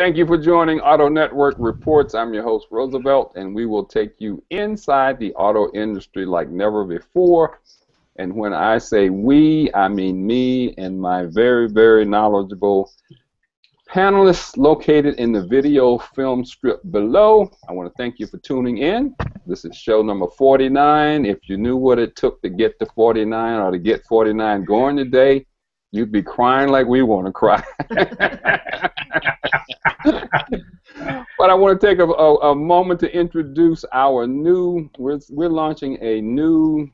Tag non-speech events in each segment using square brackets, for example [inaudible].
Thank you for joining Auto Network Reports. I'm your host, Roosevelt, and we will take you inside the auto industry like never before. And when I say we, I mean me and my very, very knowledgeable panelists located in the video film strip below. I want to thank you for tuning in. This is show number 49. If you knew what it took to get to 49 or to get 49 going today, you'd be crying like we want to cry. [laughs] but I want to take a, a, a, moment to introduce our new, we're, we're launching a new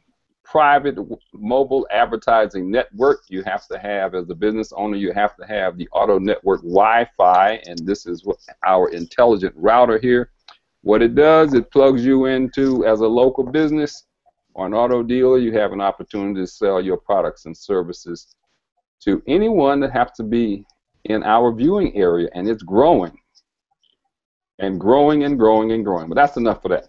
private mobile advertising network. You have to have, as a business owner, you have to have the Auto Network Wi-Fi, and this is what our intelligent router here. What it does, it plugs you into, as a local business or an auto dealer, you have an opportunity to sell your products and services to anyone that has to be in our viewing area, and it's growing and growing and growing and growing. But that's enough for that.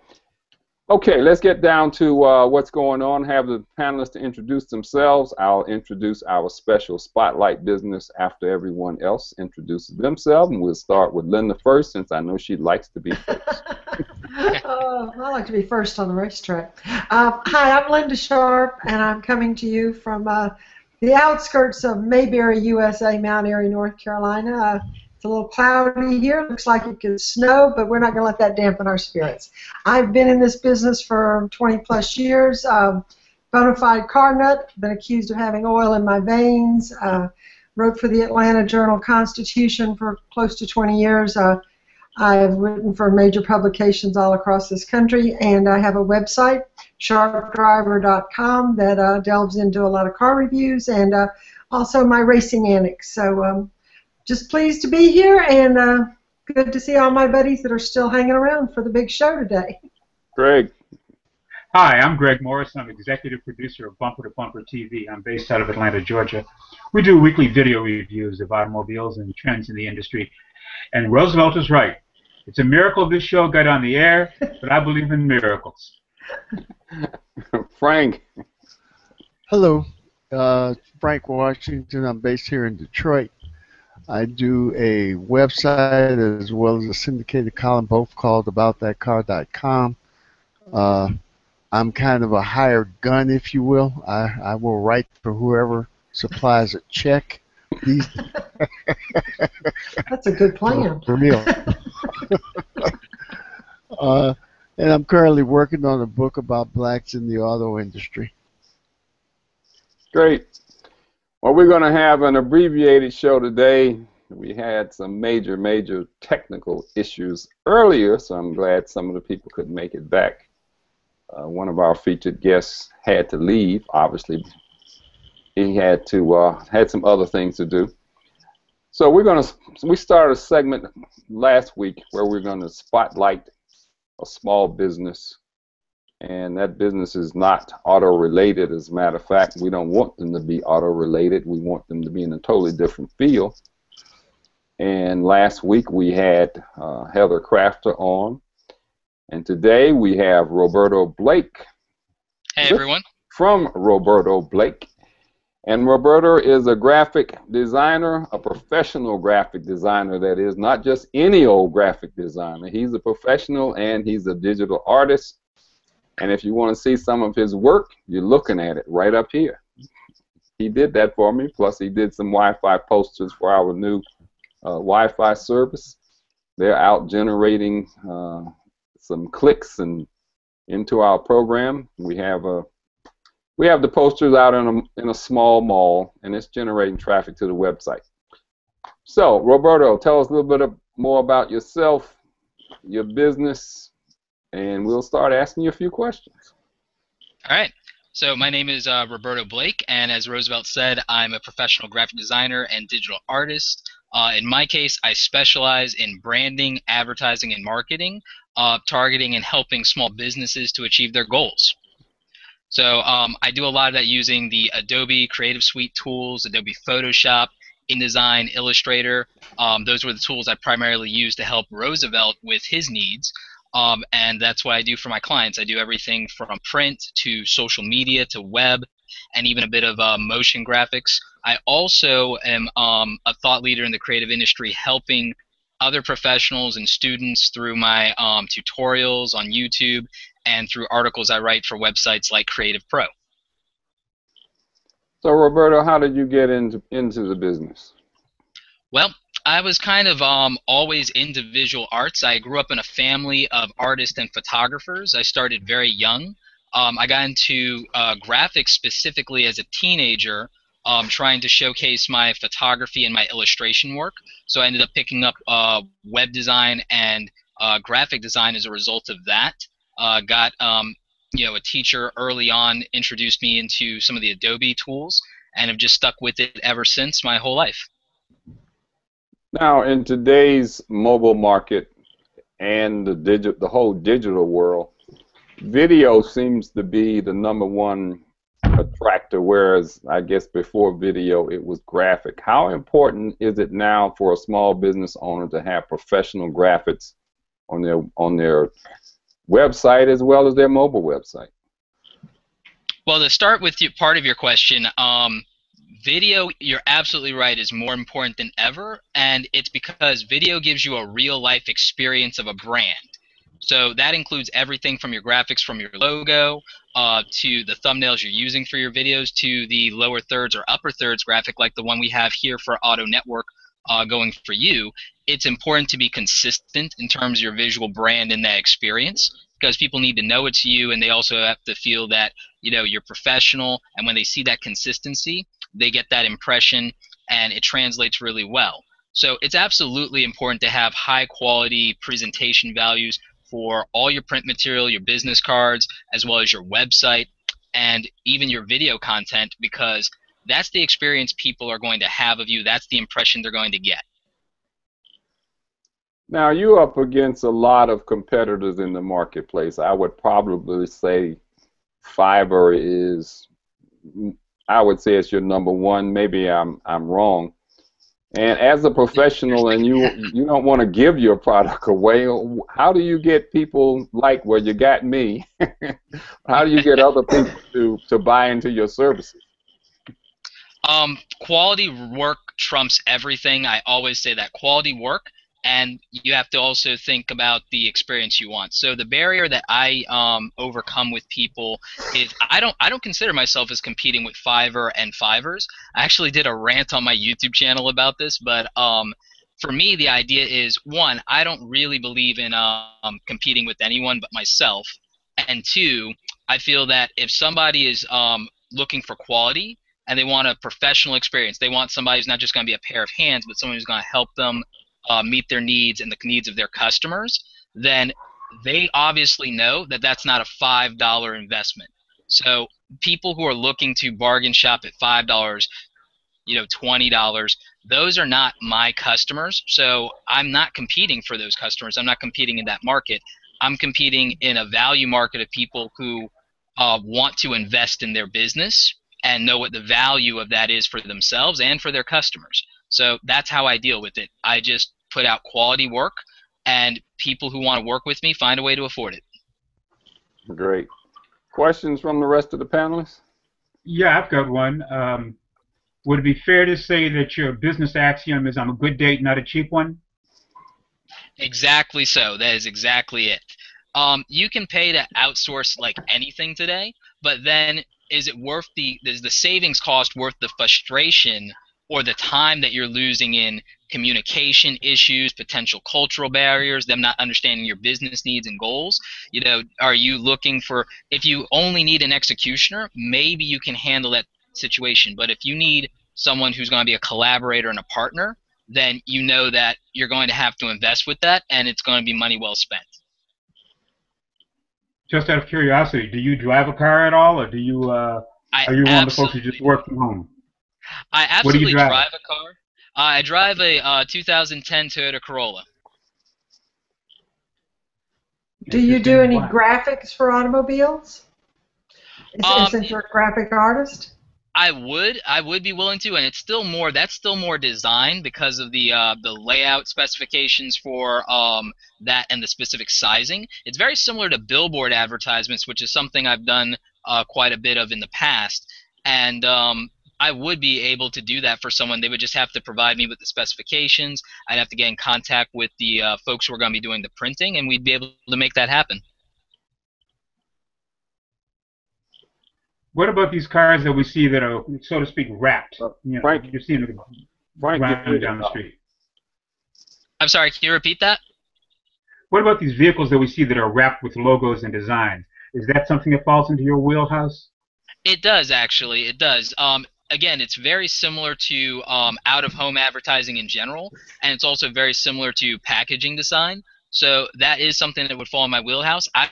Okay, let's get down to uh, what's going on. Have the panelists to introduce themselves. I'll introduce our special spotlight business after everyone else introduces themselves, and we'll start with Linda first, since I know she likes to be [laughs] first. oh, I like to be first on the racetrack. Uh, hi, I'm Linda Sharp, and I'm coming to you from uh, the outskirts of Mayberry, USA, Mount Airy, North Carolina. Uh, it's a little cloudy here. Looks like it could snow, but we're not going to let that dampen our spirits. I've been in this business for 20 plus years. Um, bona fide car nut. Been accused of having oil in my veins. Uh, wrote for the Atlanta Journal Constitution for close to 20 years. Uh, I've written for major publications all across this country, and I have a website, sharpdriver.com, that uh, delves into a lot of car reviews and uh, also my racing annex. So um, just pleased to be here and uh, good to see all my buddies that are still hanging around for the big show today. Greg. Hi, I'm Greg Morris. I'm executive producer of Bumper to Bumper TV. I'm based out of Atlanta, Georgia. We do weekly video reviews of automobiles and trends in the industry. And Roosevelt is right. It's a miracle this show got on the air, but I believe in miracles. [laughs] Frank. Hello. Uh, Frank Washington. I'm based here in Detroit. I do a website as well as a syndicated column, both called aboutthatcar.com. Uh, I'm kind of a hired gun, if you will. I, I will write for whoever supplies a check. These That's a good plan. For real. [laughs] uh, and I'm currently working on a book about blacks in the auto industry. Great. Well, we're going to have an abbreviated show today. We had some major, major technical issues earlier, so I'm glad some of the people could make it back. Uh, one of our featured guests had to leave. Obviously, he had to uh, had some other things to do. So we're going to we started a segment last week where we're going to spotlight a small business and that business is not auto related. As a matter of fact, we don't want them to be auto related. We want them to be in a totally different field. And last week we had uh, Heather Crafter on, and today we have Roberto Blake. Hey everyone. From Roberto Blake. And Roberto is a graphic designer, a professional graphic designer that is not just any old graphic designer. He's a professional and he's a digital artist and if you want to see some of his work, you're looking at it right up here. He did that for me. Plus, he did some Wi-Fi posters for our new uh, Wi-Fi service. They're out generating uh, some clicks and into our program. We have a we have the posters out in a, in a small mall, and it's generating traffic to the website. So, Roberto, tell us a little bit more about yourself, your business, and we'll start asking you a few questions. All right. So my name is uh, Roberto Blake, and as Roosevelt said, I'm a professional graphic designer and digital artist. Uh, in my case, I specialize in branding, advertising, and marketing, uh, targeting and helping small businesses to achieve their goals. So um, I do a lot of that using the Adobe Creative Suite tools, Adobe Photoshop, InDesign, Illustrator. Um, those were the tools I primarily used to help Roosevelt with his needs. Um, and that's what I do for my clients. I do everything from print to social media to web and even a bit of uh, motion graphics. I also am um, a thought leader in the creative industry helping other professionals and students through my um, tutorials on YouTube and through articles I write for websites like Creative Pro. So Roberto, how did you get into into the business? Well, I was kind of um, always into visual arts. I grew up in a family of artists and photographers. I started very young. Um, I got into uh, graphics specifically as a teenager, um, trying to showcase my photography and my illustration work. So I ended up picking up uh, web design and uh, graphic design as a result of that. Uh, got um, you know a teacher early on introduced me into some of the Adobe tools, and have just stuck with it ever since my whole life. Now, in today's mobile market and the digit, the whole digital world, video seems to be the number one attractor, whereas I guess before video it was graphic. How important is it now for a small business owner to have professional graphics on their on their website as well as their mobile website? Well, to start with part of your question, um, video, you're absolutely right, is more important than ever, and it's because video gives you a real life experience of a brand. So that includes everything from your graphics, from your logo, uh, to the thumbnails you're using for your videos, to the lower thirds or upper thirds graphic, like the one we have here for Auto Network uh, going for you. It's important to be consistent in terms of your visual brand and that experience because people need to know it's you and they also have to feel that you know you're professional and when they see that consistency they get that impression and it translates really well so it's absolutely important to have high quality presentation values for all your print material your business cards as well as your website and even your video content because that's the experience people are going to have of you that's the impression they're going to get now you're up against a lot of competitors in the marketplace. I would probably say Fiverr is, I would say it's your number one. Maybe I'm I'm wrong. And as a professional, and you you don't want to give your product away, how do you get people like well you got me? [laughs] how do you get other people [laughs] to to buy into your services? Um, quality work trumps everything. I always say that quality work and you have to also think about the experience you want. So the barrier that I um, overcome with people is I don't I don't consider myself as competing with Fiverr and Fivers. I actually did a rant on my YouTube channel about this, but um, for me the idea is one I don't really believe in um, competing with anyone but myself, and two I feel that if somebody is um, looking for quality and they want a professional experience, they want somebody who's not just going to be a pair of hands, but someone who's going to help them uh, meet their needs and the needs of their customers, then they obviously know that that's not a five dollar investment. So people who are looking to bargain shop at five dollars, you know, twenty dollars, those are not my customers. So I'm not competing for those customers. I'm not competing in that market. I'm competing in a value market of people who uh, want to invest in their business and know what the value of that is for themselves and for their customers. So that's how I deal with it. I just put out quality work, and people who want to work with me find a way to afford it. Great. Questions from the rest of the panelists? Yeah, I've got one. Um, would it be fair to say that your business axiom is I'm a good date, not a cheap one? Exactly so. That is exactly it. Um, you can pay to outsource like anything today, but then is it worth the is the savings cost worth the frustration or the time that you're losing in communication issues, potential cultural barriers, them not understanding your business needs and goals. You know, are you looking for if you only need an executioner, maybe you can handle that situation. But if you need someone who's going to be a collaborator and a partner, then you know that you're going to have to invest with that and it's going to be money well spent. Just out of curiosity, do you drive a car at all or do you uh, are you one of the folks who just work from home? I absolutely drive? drive? a car. Uh, I drive a uh, 2010 Toyota Corolla. Do you do any graphics for automobiles? Um, since you're a graphic artist? I would, I would be willing to, and it's still more. That's still more design because of the uh, the layout specifications for um, that and the specific sizing. It's very similar to billboard advertisements, which is something I've done uh, quite a bit of in the past. And um, I would be able to do that for someone. They would just have to provide me with the specifications. I'd have to get in contact with the uh, folks who are going to be doing the printing, and we'd be able to make that happen. What about these cars that we see that are, so to speak, wrapped? You know, Frank- you're seeing them Frank, running down the street. I'm sorry, can you repeat that? What about these vehicles that we see that are wrapped with logos and designs? Is that something that falls into your wheelhouse? It does actually. It does. Um, again, it's very similar to um, out-of-home advertising in general, and it's also very similar to packaging design. So that is something that would fall in my wheelhouse. I,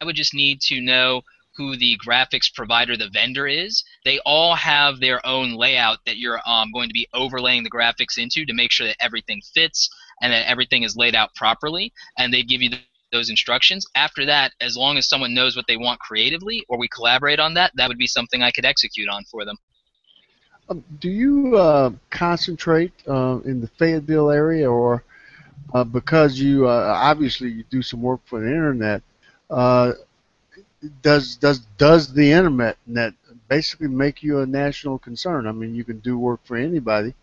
I would just need to know who the graphics provider, the vendor is. They all have their own layout that you're um, going to be overlaying the graphics into to make sure that everything fits and that everything is laid out properly. And they give you those instructions. After that, as long as someone knows what they want creatively or we collaborate on that, that would be something I could execute on for them. Um, do you uh, concentrate uh, in the Fayetteville area, or uh, because you uh, obviously you do some work for the internet? Uh, does does does the internet net basically make you a national concern? I mean, you can do work for anybody.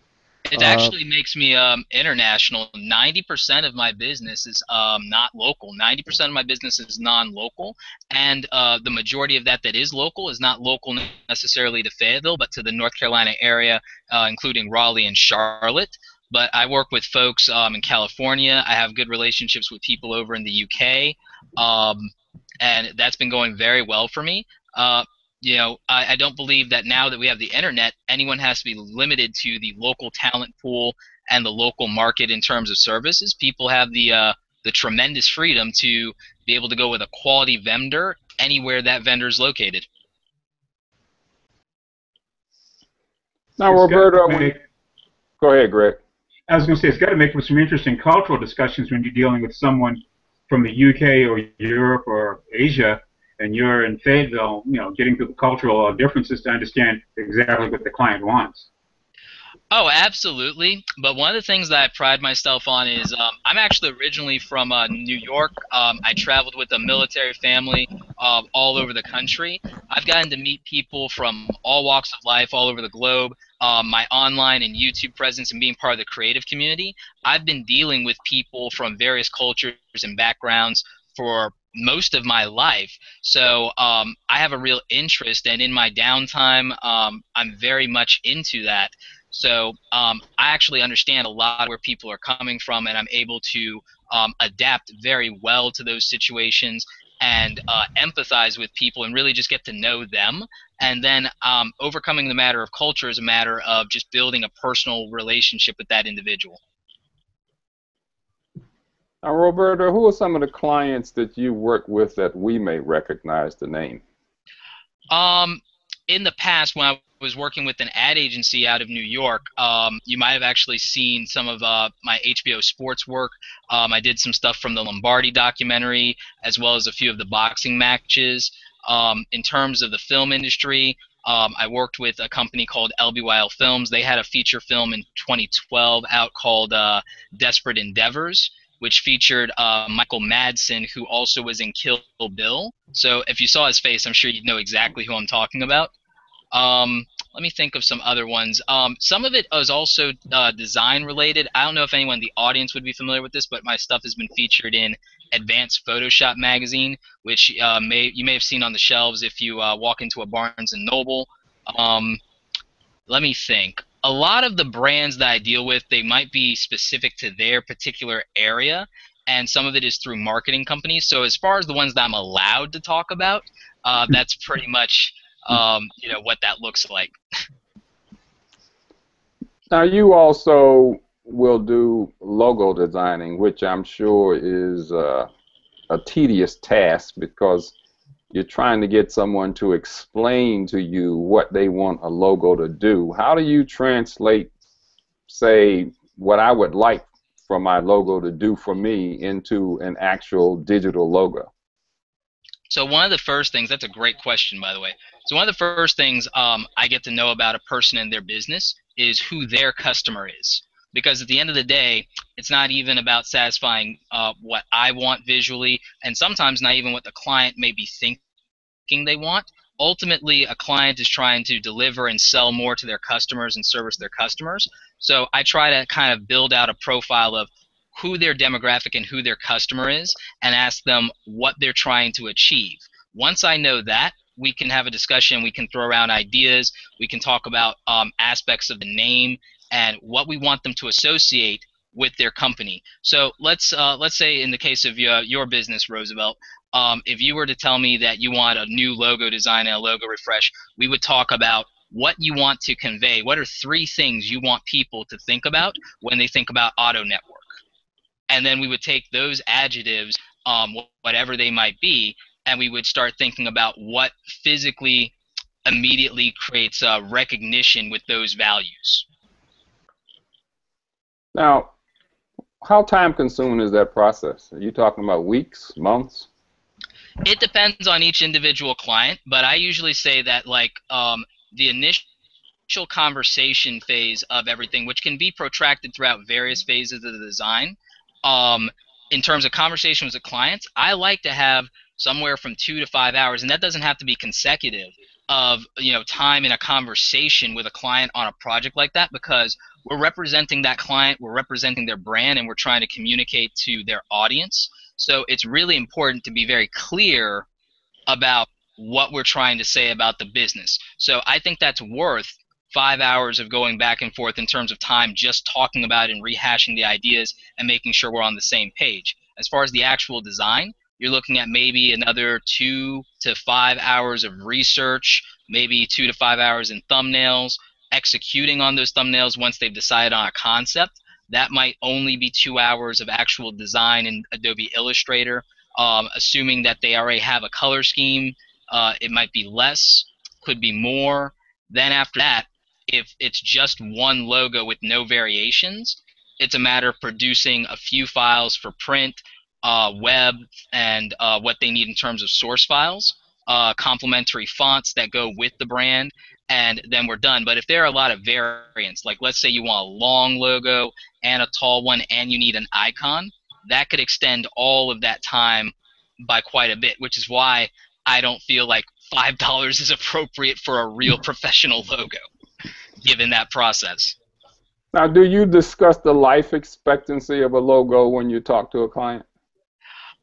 It Uh, actually makes me um, international. 90% of my business is um, not local. 90% of my business is non-local, and uh, the majority of that that is local is not local necessarily to Fayetteville, but to the North Carolina area, uh, including Raleigh and Charlotte. But I work with folks um, in California. I have good relationships with people over in the UK, um, and that's been going very well for me. You know, I, I don't believe that now that we have the internet, anyone has to be limited to the local talent pool and the local market in terms of services. People have the uh, the tremendous freedom to be able to go with a quality vendor anywhere that vendor is located. Now, It's got to Roberto, when- make- go ahead, Greg. I was going to say, it's got to make for some interesting cultural discussions when you're dealing with someone from the UK or Europe or Asia, and you're in Fayetteville, you know, getting through the cultural differences to understand exactly what the client wants. Oh, absolutely. But one of the things that I pride myself on is um, I'm actually originally from uh, New York. Um, I traveled with a military family uh, all over the country. I've gotten to meet people from all walks of life, all over the globe. Um, my online and YouTube presence and being part of the creative community, I've been dealing with people from various cultures and backgrounds for most of my life. So um, I have a real interest, and in my downtime, um, I'm very much into that. So um, I actually understand a lot where people are coming from, and I'm able to um, adapt very well to those situations and uh, empathize with people and really just get to know them. And then um, overcoming the matter of culture is a matter of just building a personal relationship with that individual. Now, Roberta, who are some of the clients that you work with that we may recognize the name? Um, in the past, when I was working with an ad agency out of New York, um, you might have actually seen some of uh, my HBO Sports work. Um, I did some stuff from the Lombardi documentary, as well as a few of the boxing matches. Um, in terms of the film industry, um, I worked with a company called LBYL Films. They had a feature film in 2012 out called uh, Desperate Endeavors, which featured uh, Michael Madsen, who also was in Kill Bill. So if you saw his face, I'm sure you'd know exactly who I'm talking about. Um, let me think of some other ones. Um, some of it is also uh, design related. I don't know if anyone in the audience would be familiar with this, but my stuff has been featured in Advanced Photoshop magazine, which uh, may you may have seen on the shelves if you uh, walk into a Barnes and Noble. Um, let me think. A lot of the brands that I deal with, they might be specific to their particular area, and some of it is through marketing companies. So as far as the ones that I'm allowed to talk about, uh, that's pretty much um, you know what that looks like. Now, you also will do logo designing, which I'm sure is uh, a tedious task because you're trying to get someone to explain to you what they want a logo to do. How do you translate, say, what I would like for my logo to do for me into an actual digital logo? So one of the first things, that's a great question, by the way. So one of the first things um, I get to know about a person and their business is who their customer is. Because at the end of the day, it's not even about satisfying uh, what I want visually, and sometimes not even what the client may be thinking they want. ultimately a client is trying to deliver and sell more to their customers and service their customers. So I try to kind of build out a profile of who their demographic and who their customer is and ask them what they're trying to achieve. Once I know that, we can have a discussion, we can throw around ideas, we can talk about um, aspects of the name and what we want them to associate with their company. So let's uh, let's say in the case of your, your business, Roosevelt, um, if you were to tell me that you want a new logo design and a logo refresh, we would talk about what you want to convey. What are three things you want people to think about when they think about Auto Network? And then we would take those adjectives, um, whatever they might be, and we would start thinking about what physically immediately creates uh, recognition with those values. Now, how time consuming is that process? Are you talking about weeks, months? It depends on each individual client, but I usually say that like um, the initial conversation phase of everything, which can be protracted throughout various phases of the design. Um, in terms of conversations with the clients, I like to have somewhere from two to five hours, and that doesn't have to be consecutive of you know time in a conversation with a client on a project like that because we're representing that client, we're representing their brand, and we're trying to communicate to their audience. So it's really important to be very clear about what we're trying to say about the business. So I think that's worth five hours of going back and forth in terms of time just talking about and rehashing the ideas and making sure we're on the same page. As far as the actual design, you're looking at maybe another two to five hours of research, maybe two to five hours in thumbnails, executing on those thumbnails once they've decided on a concept. That might only be two hours of actual design in Adobe Illustrator. Um, assuming that they already have a color scheme, uh, it might be less, could be more. Then after that, if it's just one logo with no variations, it's a matter of producing a few files for print, uh, web, and uh, what they need in terms of source files, uh, complementary fonts that go with the brand, and then we're done. But if there are a lot of variants, like let's say you want a long logo and a tall one, and you need an icon, that could extend all of that time by quite a bit, which is why I don't feel like five dollars is appropriate for a real [laughs] professional logo, given that process. Now, do you discuss the life expectancy of a logo when you talk to a client?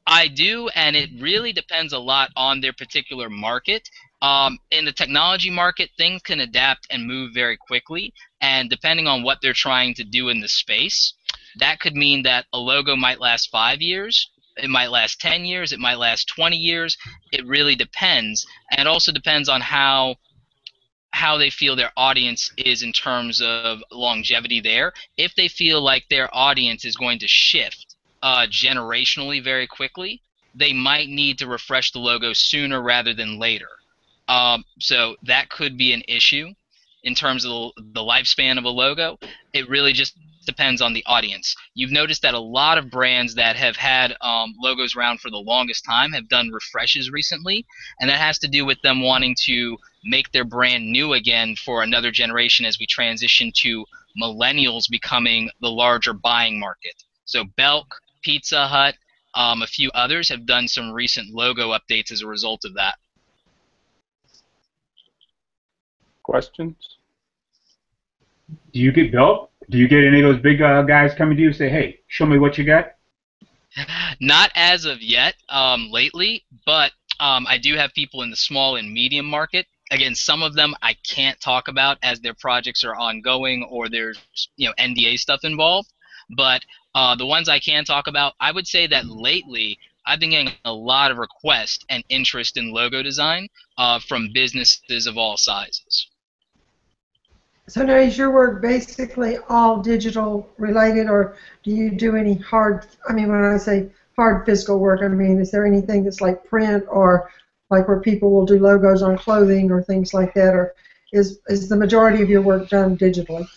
I do, and it really depends a lot on their particular market. Um, in the technology market, things can adapt and move very quickly, and depending on what they're trying to do in the space, that could mean that a logo might last five years, it might last 10 years, it might last 20 years. It really depends, and it also depends on how how they feel their audience is in terms of longevity there. If they feel like their audience is going to shift uh, generationally very quickly, they might need to refresh the logo sooner rather than later. Um, so that could be an issue in terms of the lifespan of a logo. It really just depends on the audience. You've noticed that a lot of brands that have had um, logos around for the longest time have done refreshes recently, and that has to do with them wanting to make their brand new again for another generation as we transition to millennials becoming the larger buying market. So Belk, Pizza Hut, um, a few others have done some recent logo updates as a result of that. Questions? Do you get built? Do you get any of those big uh, guys coming to you and say, "Hey, show me what you got"? [laughs] Not as of yet, um, lately, but um, I do have people in the small and medium market. Again, some of them I can't talk about as their projects are ongoing or there's you know NDA stuff involved. But uh, the ones I can talk about, I would say that lately I've been getting a lot of requests and interest in logo design uh, from businesses of all sizes. So now is your work basically all digital related, or do you do any hard? I mean, when I say hard physical work, I mean, is there anything that's like print or like where people will do logos on clothing or things like that, or is is the majority of your work done digitally?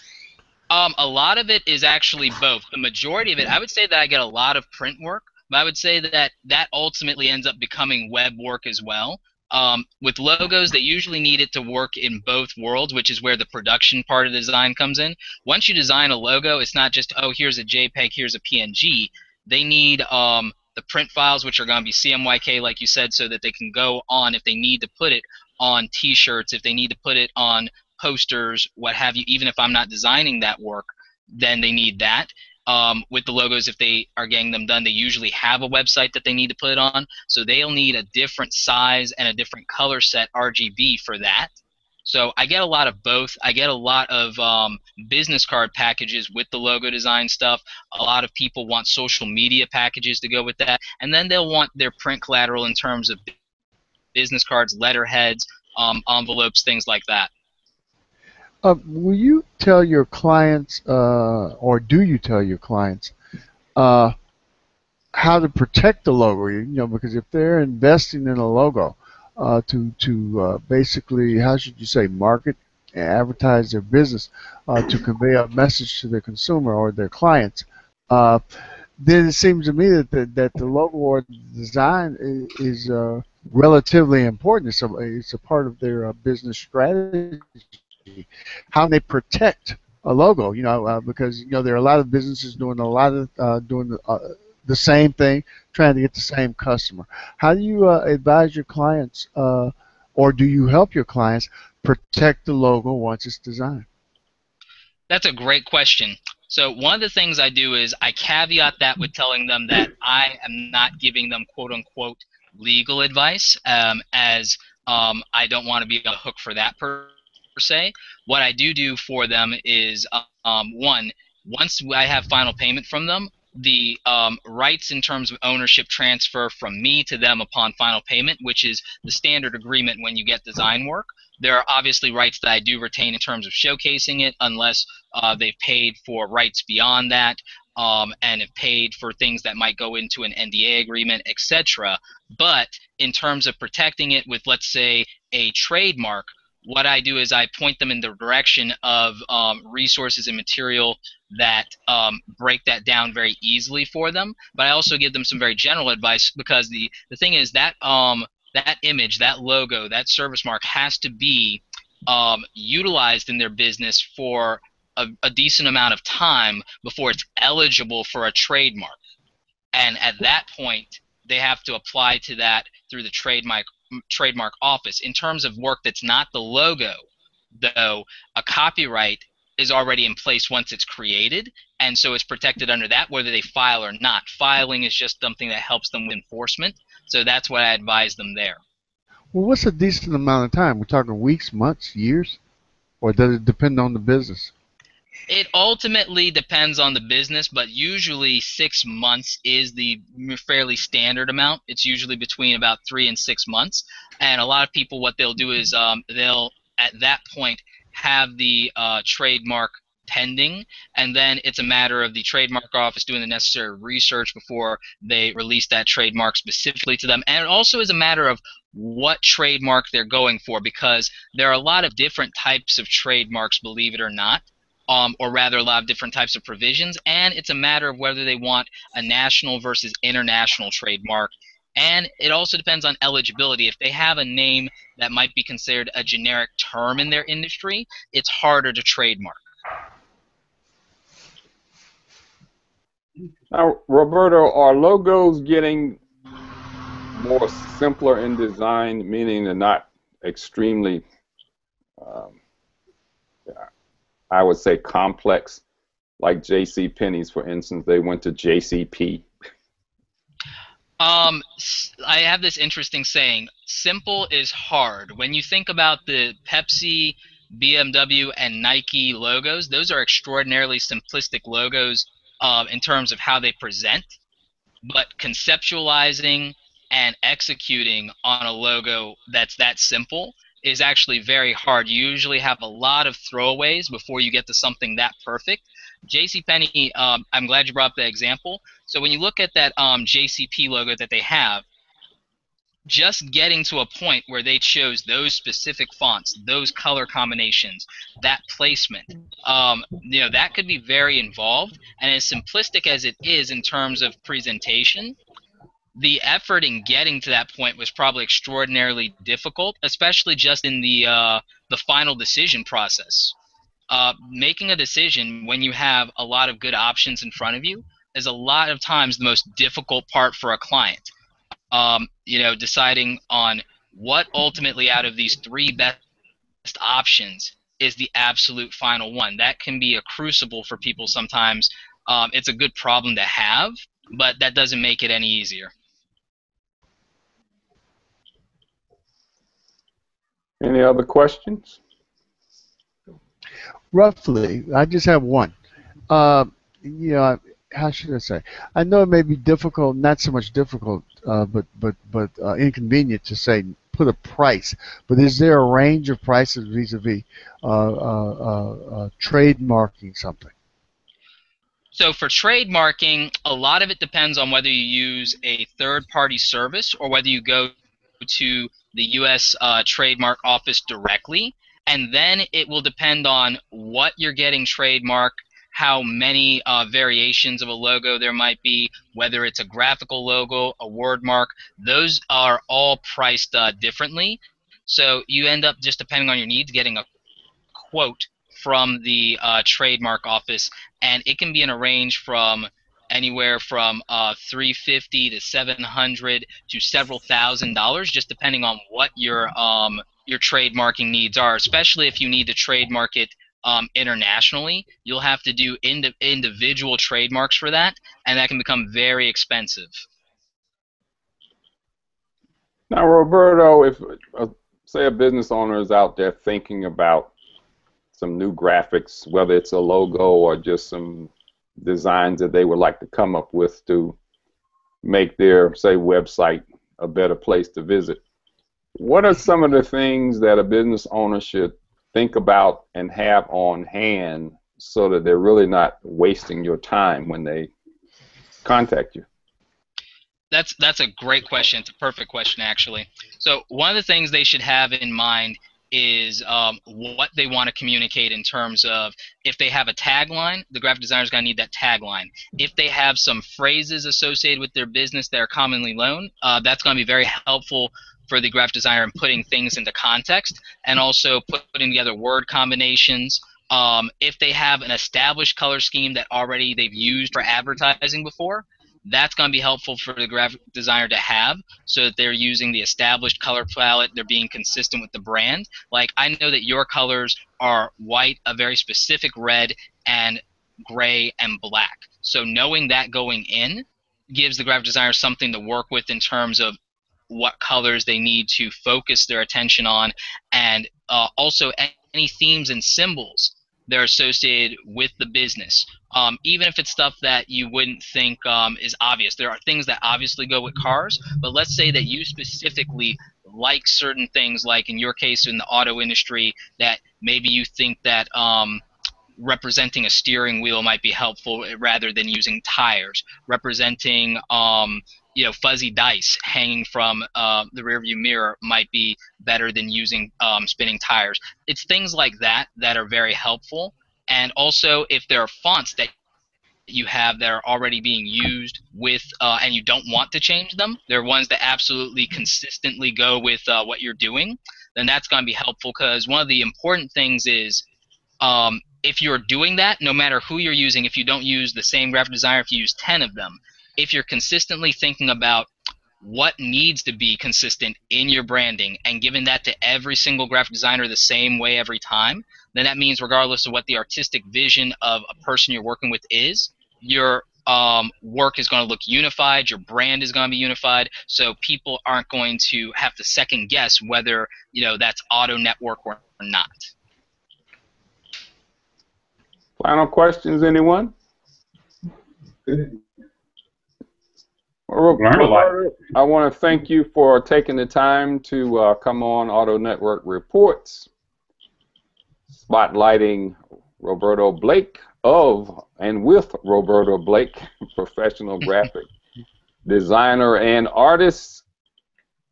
Um, a lot of it is actually both. The majority of it, I would say that I get a lot of print work, but I would say that that ultimately ends up becoming web work as well. Um, with logos, they usually need it to work in both worlds, which is where the production part of the design comes in. Once you design a logo, it's not just, oh, here's a JPEG, here's a PNG. They need um, the print files, which are going to be CMYK, like you said, so that they can go on, if they need to put it on T-shirts, if they need to put it on posters, what have you, even if I'm not designing that work, then they need that. Um, with the logos, if they are getting them done, they usually have a website that they need to put it on. So they'll need a different size and a different color set RGB for that. So I get a lot of both. I get a lot of um, business card packages with the logo design stuff. A lot of people want social media packages to go with that, and then they'll want their print collateral in terms of business cards, letterheads, um, envelopes, things like that. Uh, will you tell your clients, uh, or do you tell your clients, uh, how to protect the logo? You know, because if they're investing in a logo uh, to to uh, basically, how should you say, market and advertise their business to convey a message to their consumer or their clients, then it seems to me that the, that the logo or design is, is relatively important. It's a, it's a part of their business strategy how they protect a logo. You know, uh, because you know there are a lot of businesses doing a lot of uh, doing the, uh, the same thing, trying to get the same customer. How do you uh, advise your clients, uh, or do you help your clients protect the logo once it's designed? That's a great question. So one of the things I do is I caveat that with telling them that I am not giving them quote unquote legal advice, um, as um, I don't want to be a hook for that per se. What I do do for them is um, one, once I have final payment from them, the um, rights in terms of ownership transfer from me to them upon final payment, which is the standard agreement when you get design work. There are obviously rights that I do retain in terms of showcasing it, unless uh, they've paid for rights beyond that um, and have paid for things that might go into an NDA agreement, etc. But in terms of protecting it with, let's say, a trademark, what I do is I point them in the direction of um, resources and material that um, break that down very easily for them. But I also give them some very general advice because the the thing is that um, that image, that logo, that service mark has to be um, utilized in their business for a, a decent amount of time before it's eligible for a trademark. And at that point, they have to apply to that through the trademark trademark office. In terms of work that's not the logo, though, a copyright is already in place once it's created, and so it's protected under that whether they file or not. Filing is just something that helps them with enforcement, so that's what I advise them there. Well, what's a decent amount of time? We're talking weeks, months, years, or does it depend on the business? It ultimately depends on the business, but usually six months is the fairly standard amount. It's usually between about three and six months. And a lot of people, what they'll do is um, they'll, at that point, have the uh, trademark pending, and then it's a matter of the trademark office doing the necessary research before they release that trademark specifically to them. And it also is a matter of what trademark they're going for because there are a lot of different types of trademarks, believe it or not um, or rather a lot of different types of provisions, and it's a matter of whether they want a national versus international trademark. And it also depends on eligibility. If they have a name that might be considered a generic term in their industry, it's harder to trademark. Now, Roberto, are logos getting more simpler in design, meaning they're not extremely um, I would say complex, like J.C. Penney's, for instance. They went to JCP. Um, I have this interesting saying: "Simple is hard." When you think about the Pepsi, BMW, and Nike logos, those are extraordinarily simplistic logos uh, in terms of how they present. But conceptualizing and executing on a logo that's that simple is actually very hard. You usually have a lot of throwaways before you get to something that perfect. JCPenney, um, I'm glad you brought up the example. So when you look at that um, JCP logo that they have, just getting to a point where they chose those specific fonts, those color combinations, that placement, um, you know, that could be very involved. And as simplistic as it is in terms of presentation, the effort in getting to that point was probably extraordinarily difficult, especially just in the uh, the final decision process. Uh, making a decision when you have a lot of good options in front of you is a lot of times the most difficult part for a client. Um, you know, deciding on what ultimately out of these three best options is the absolute final one. That can be a crucible for people sometimes. Um, it's a good problem to have, but that doesn't make it any easier. Any other questions? Roughly, I just have one. Uh, you know, how should I say? I know it may be difficult, not so much difficult, uh, but but but uh, inconvenient to say put a price. But is there a range of prices vis-a-vis uh, uh, uh, trademarking something? So for trademarking, a lot of it depends on whether you use a third-party service or whether you go to the U.S. Uh, trademark Office directly, and then it will depend on what you're getting trademarked, how many uh, variations of a logo there might be, whether it's a graphical logo, a word mark. Those are all priced uh, differently. So you end up just depending on your needs getting a quote from the uh, trademark office, and it can be in a range from anywhere from uh, 350 to 700 to several thousand dollars, just depending on what your um, your trademarking needs are. Especially if you need to trademark it um, internationally, you'll have to do ind- individual trademarks for that, and that can become very expensive. Now, Roberto, if uh, say a business owner is out there thinking about some new graphics, whether it's a logo or just some designs that they would like to come up with to make their, say, website a better place to visit. What are some of the things that a business owner should think about and have on hand so that they're really not wasting your time when they contact you? That's that's a great question. It's a perfect question actually. So one of the things they should have in mind is um, what they want to communicate in terms of if they have a tagline, the graphic designer is going to need that tagline. If they have some phrases associated with their business that are commonly known, uh, that's going to be very helpful for the graphic designer in putting things into context and also putting together word combinations. Um, if they have an established color scheme that already they've used for advertising before, that's going to be helpful for the graphic designer to have so that they're using the established color palette they're being consistent with the brand. Like i know that your colors are white a very specific red and gray and black. So knowing that going in gives the graphic designer something to work with in terms of what colors they need to focus their attention on and uh, also any themes and symbols they're associated with the business. Um, even if it's stuff that you wouldn't think um, is obvious. There are things that obviously go with cars, but let's say that you specifically like certain things, like in your case in the auto industry, that maybe you think that um, representing a steering wheel might be helpful rather than using tires. Representing um, you know fuzzy dice hanging from uh, the rearview mirror might be better than using um, spinning tires. It's things like that that are very helpful. And also, if there are fonts that you have that are already being used with, uh, and you don't want to change them, they're ones that absolutely consistently go with uh, what you're doing, then that's going to be helpful because one of the important things is um, if you're doing that, no matter who you're using, if you don't use the same graphic designer, if you use 10 of them, if you're consistently thinking about what needs to be consistent in your branding and giving that to every single graphic designer the same way every time, then that means regardless of what the artistic vision of a person you're working with is, your um, work is going to look unified, your brand is going to be unified, so people aren't going to have to second guess whether you know that's auto network or not. Final questions, anyone? [laughs] Learn a lot. I want to thank you for taking the time to uh, come on Auto Network Reports, spotlighting Roberto Blake of and with Roberto Blake, [laughs] professional graphic [laughs] designer and artist.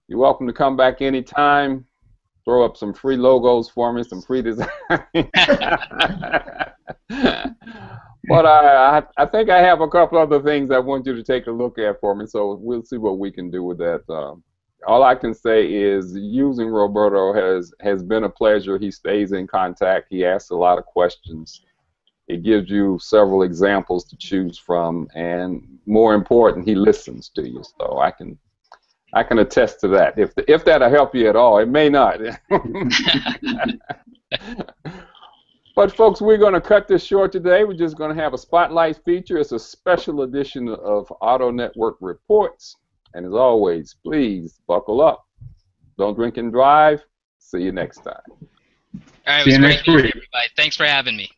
You're welcome to come back anytime. Throw up some free logos for me, some free design. [laughs] But I, I, I think I have a couple other things I want you to take a look at for me. So we'll see what we can do with that. Um, all I can say is using Roberto has has been a pleasure. He stays in contact. He asks a lot of questions. It gives you several examples to choose from, and more important, he listens to you. So I can I can attest to that. If if that'll help you at all, it may not. [laughs] [laughs] but folks, we're going to cut this short today. We're just going to have a spotlight feature. It's a special edition of Auto Network Reports. And as always, please buckle up. Don't drink and drive. See you next time. All right, it See you great next week. everybody. Thanks for having me.